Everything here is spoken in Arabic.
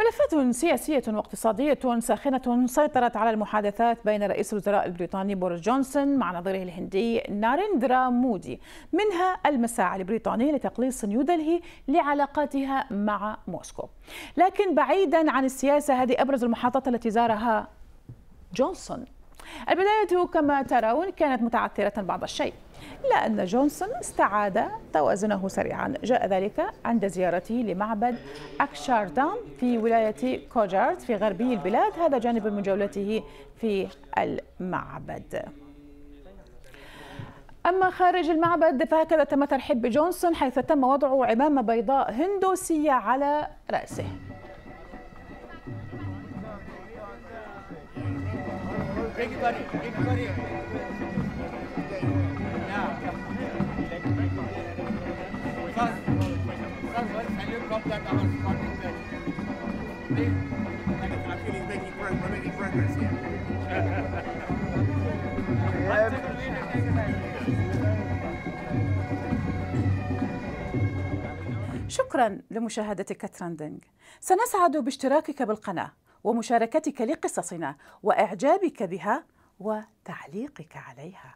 ملفات سياسية واقتصادية ساخنة سيطرت على المحادثات بين رئيس الوزراء البريطاني بوريس جونسون مع نظيره الهندي ناريندرا مودي منها المساعي البريطانية لتقليص نيودلهي لعلاقاتها مع موسكو. لكن بعيدا عن السياسة هذه أبرز المحطات التي زارها جونسون. البداية كما ترون كانت متعثرة بعض الشيء إلا أن جونسون استعاد توازنه سريعا. جاء ذلك عند زيارته لمعبد أكشاردام في ولاية كوجارت في غربي البلاد هذا جانب من جولته في المعبد. أما خارج المعبد فهكذا تم ترحيب بجونسون حيث تم وضع عمامة بيضاء هندوسية على رأسه. شكرا لمشاهدتك ترندنج سنسعد باشتراكك بالقناة. ومشاركتك لقصصنا وإعجابك بها وتعليقك عليها.